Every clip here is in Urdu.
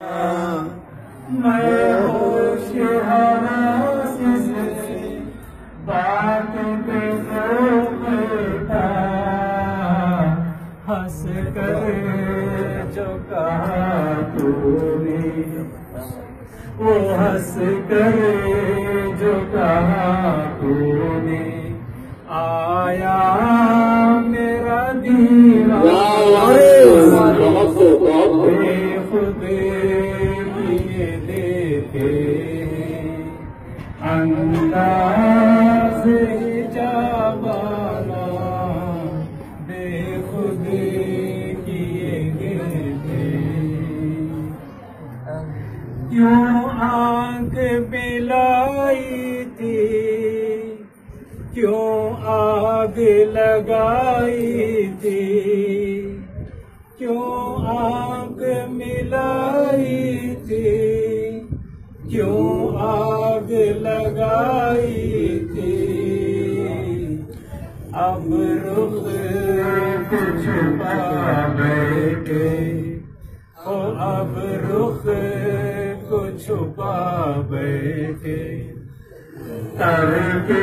میں ہوش بات پہ ہنس کر جو کہا تو وہ ہنس کر جو کہا تو نے، آیا آگ لگائی تھی۔ کیوں آگ ملائی تھی؟ کیوں آگ لگائی تھی؟ اب رخ کچھ بیٹے اب رخ کو چھپا بیٹھے۔ تر کے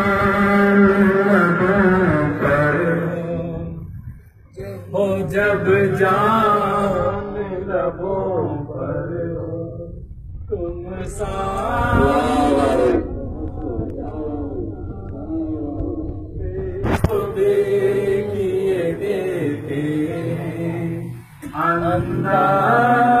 ہو جب جان لبوں پر تم سار کیے دیتے آنندہ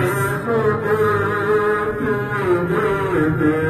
Thank you.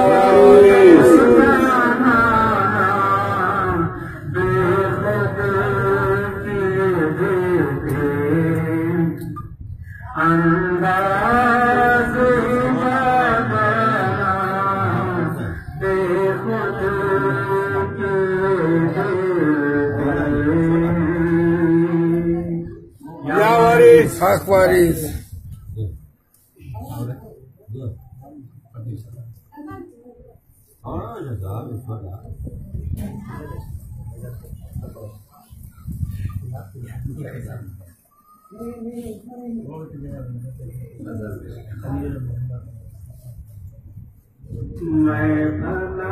الفاق واریز میں بنا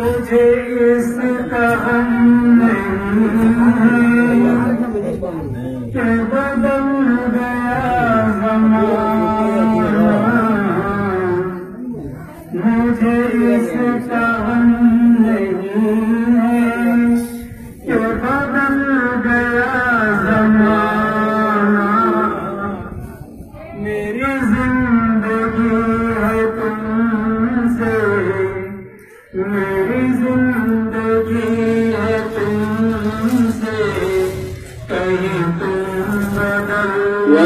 gece istedim Kebeden beyaz aman Mujhe istedim Kebeden beyaz aman Meri zindagi hai میری زندگی ہے تم سے، کہیں تم بدل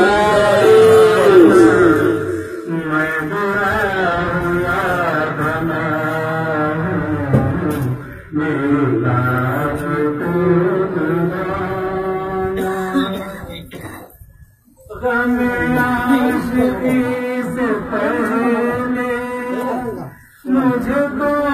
میں برا بنا میرا غم عاشقی سے مجھ کو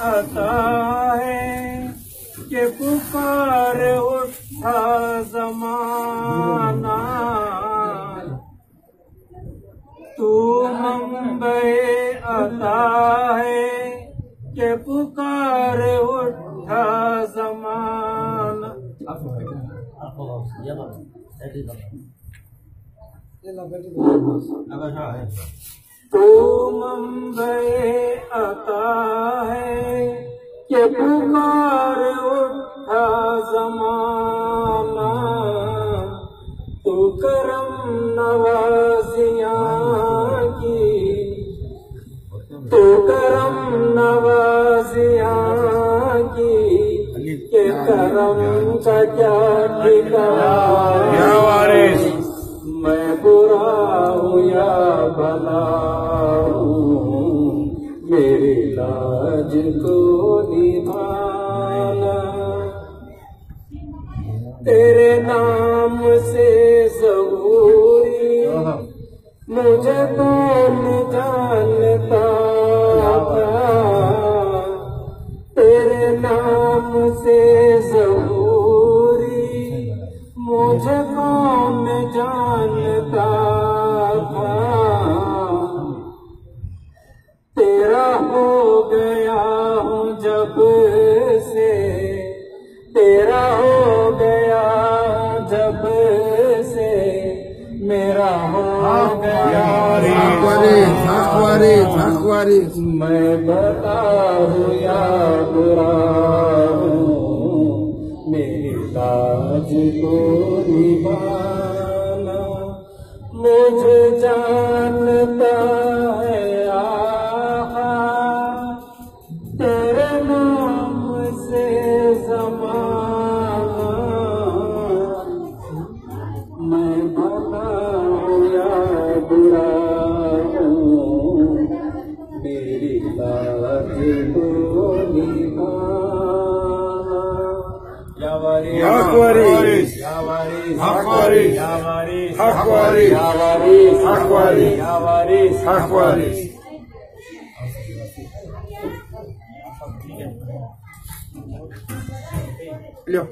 عطا ہے کہ پکار اٹھا زمانہ۔ تو ممبئی عطا ہے کہ پکار اٹھا زمانہ۔ تو ممبئی عطا ہے پکار اٹھا زمانہ تو کرم نوازیاں کی۔ تو کرم نوازیاں کی کہ کرم کا کیا وارث۔ میں برا ہوں یا بھلا ہوں۔ میری لاج کو نبھانا۔ تیرے نام سے ضروری مجھے کون جانتا تھا۔ تیرے نام سے ضروری مجھے میں بتا ہوں یا برا ہوں میری لاج کو نبھانا مجھے جانتا აკვარის ავარის აკვარის ავარის აკვარის ავარის აკვარის ავარის აკვარის ლო